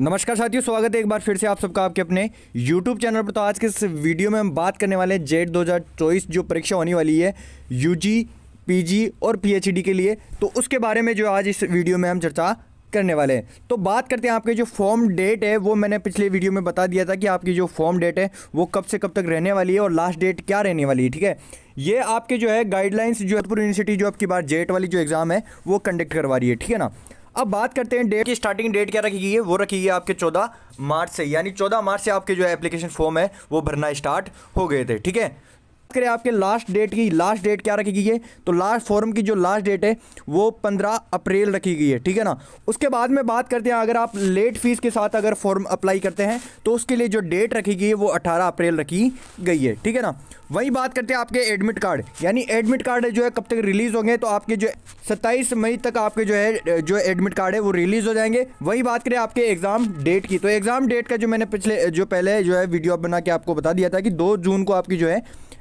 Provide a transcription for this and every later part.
नमस्कार साथियों, स्वागत है एक बार फिर से आप सबका आपके अपने YouTube चैनल पर। तो आज के इस वीडियो में हम बात करने वाले हैं जेट 2024 जो परीक्षा होने वाली है यूजी पीजी और पीएचडी के लिए। तो उसके बारे में जो आज इस वीडियो में हम चर्चा करने वाले हैं। तो बात करते हैं आपके जो फॉर्म डेट है, वो मैंने पिछले वीडियो में बता दिया था कि आपकी जो फॉर्म डेट है, वो कब से कब तक रहने वाली है और लास्ट डेट क्या रहने वाली है, ठीक है? ये आपके जो है गाइडलाइंस जो यूनिवर्सिटी जो आपकी बार जेट वाली जो एग्ज़ाम है, वो कंडक्ट करवा रही है, ठीक है ना? अब बात करते हैं डेट की स्टार्टिंग डेट क्या रखी गई है? वो रखी गई आपके 14 मार्च से। यानी 14 मार्च से आपके जो एप्लीकेशन फॉर्म है, वो भरना स्टार्ट हो गए थे, ठीक है? करें आपके लास्ट डेट की लास्ट डेट क्या रखी गई है? तो लास्ट फॉर्म की जो लास्ट डेट है, वो पंद्रह अप्रैल रखी गई है, ठीक है ना? उसके बाद में बात करते हैं, अगर आप लेट फ़ीस के साथ अगर फॉर्म अप्लाई करते हैं तो उसके लिए जो डेट रखी गई है, वो अठारह अप्रैल रखी गई है, ठीक है ना? वही बात करते हैं आपके एडमिट कार्ड यानी एडमिट कार्ड जो है, कब तक रिलीज़ होंगे तो आपके जो सत्ताईस मई तक आपके जो है, जो एडमिट कार्ड है, वो रिलीज़ हो जाएँगे। वही बात करें आपके एग्ज़ाम डेट की तो एग्ज़ाम डेट का जो मैंने पिछले, जो पहले जो है वीडियो बना के आपको बता दिया था कि दो जून को आपकी जो है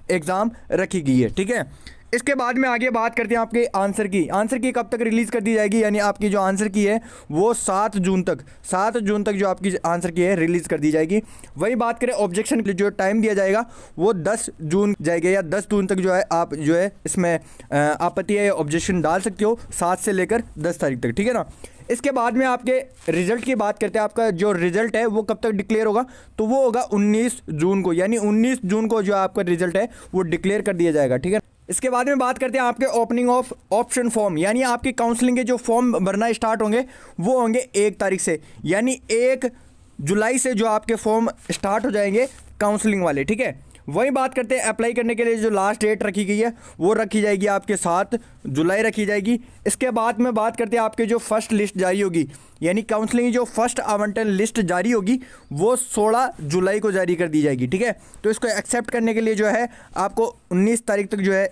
एग्ज़ाम रखी गई है, ठीक है? इसके बाद में आगे बात करते हैं आपके आंसर की। आंसर की कब तक रिलीज़ कर दी जाएगी? यानी आपकी जो आंसर की है, वो सात जून तक, सात जून तक जो आपकी आंसर की है, रिलीज़ कर दी जाएगी। वही बात करें, ऑब्जेक्शन के लिए जो टाइम दिया जाएगा, वो दस जून जाएगा या दस जून तक जो है, आप जो है, इसमें आपत्ति या ऑब्जेक्शन डाल सकते हो सात से लेकर दस तारीख तक, ठीक है ना? इसके बाद में आपके रिज़ल्ट की बात करते हैं, आपका जो रिज़ल्ट है, वो कब तक डिक्लेयर होगा? तो वो होगा 19 जून को, यानी 19 जून को जो आपका रिज़ल्ट है, वो डिक्लेयर कर दिया जाएगा, ठीक है? इसके बाद में बात करते हैं आपके ओपनिंग ऑफ़ ऑप्शन फॉर्म यानी आपकी काउंसलिंग के जो फॉर्म भरना स्टार्ट होंगे, वो होंगे एक तारीख से, यानी एक जुलाई से जो आपके फॉर्म स्टार्ट हो जाएँगे काउंसलिंग वाले, ठीक है? वही बात करते हैं अप्लाई करने के लिए, जो लास्ट डेट रखी गई है, वो रखी जाएगी आपके साथ, जुलाई रखी जाएगी। इसके बाद में बात करते हैं आपके जो फ़र्स्ट लिस्ट जारी होगी, यानी काउंसलिंग जो फ़र्स्ट आवंटन लिस्ट जारी होगी, वो 16 जुलाई को जारी कर दी जाएगी, ठीक है? तो इसको एक्सेप्ट करने के लिए जो है, आपको 19 तारीख तक जो है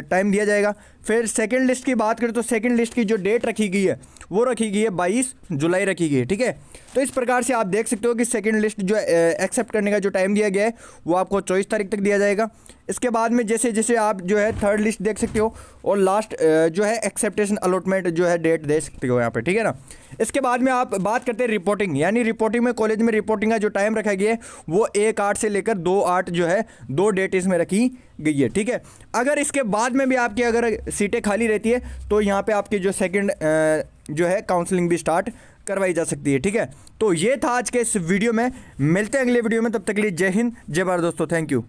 टाइम दिया जाएगा। फिर सेकंड लिस्ट की बात करें तो सेकंड लिस्ट की जो डेट रखी गई है, वो रखी गई है बाईस जुलाई रखी गई है, ठीक है? तो इस प्रकार से आप देख सकते हो कि सेकंड लिस्ट जो एक्सेप्ट करने का जो टाइम दिया गया है, वो आपको चौबीस तारीख तक दिया जाएगा। इसके बाद में जैसे जैसे आप जो है थर्ड लिस्ट देख सकते हो और लास्ट जो है एक्सेप्टेशन अलॉटमेंट जो है डेट दे सकते हो यहाँ पर ठीक है ना? इसके बाद में आप बात करते हैं रिपोर्टिंग यानी रिपोर्टिंग में कॉलेज में रिपोर्टिंग का जो टाइम रखा गया है, वो एक आठ से लेकर दो आठ जो है, दो डेट इसमें रखी गई है, ठीक है? अगर इसके बाद में भी आपकी, अगर सीटें खाली रहती है तो यहाँ पे आपकी जो सेकंड जो है काउंसलिंग भी स्टार्ट करवाई जा सकती है, ठीक है? तो ये था आज के इस वीडियो में। मिलते हैं अगले वीडियो में, तब तक के लिए जय हिंद, जय भारत दोस्तों थैंक यू